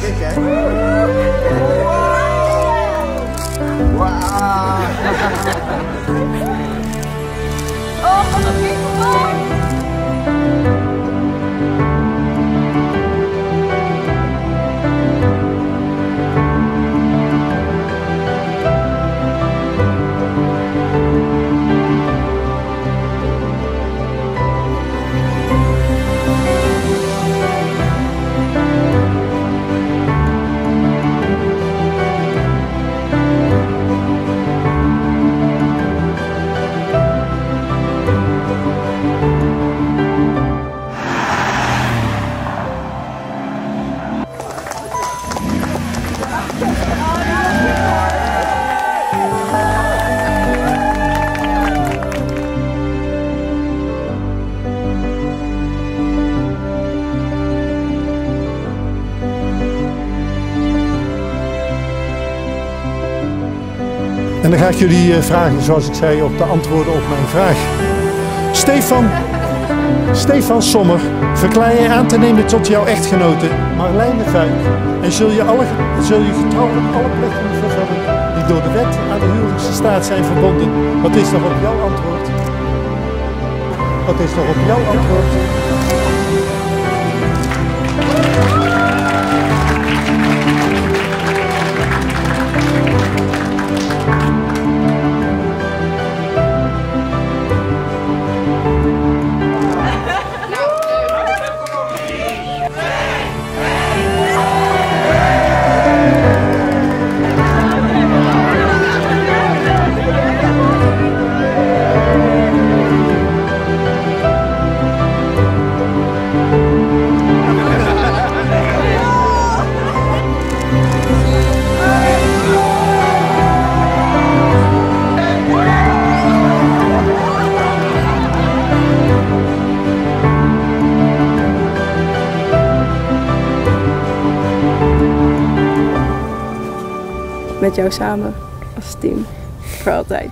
谢谢。哇！哇！哈哈哈哈哈。En dan ga ik jullie eh, vragen, zoals ik zei, op de antwoorden op mijn vraag. Stefan, Stefan Sommer, verklaar je aan te nemen tot jouw echtgenote Marlijne Vuik. En zul je, alle, zul je getrouwelijk alle plichten vervullen die door de wet aan de huwelijkse staat zijn verbonden. Wat is nog op jouw antwoord? Wat is nog op jouw antwoord? Met jou samen als team. Voor altijd.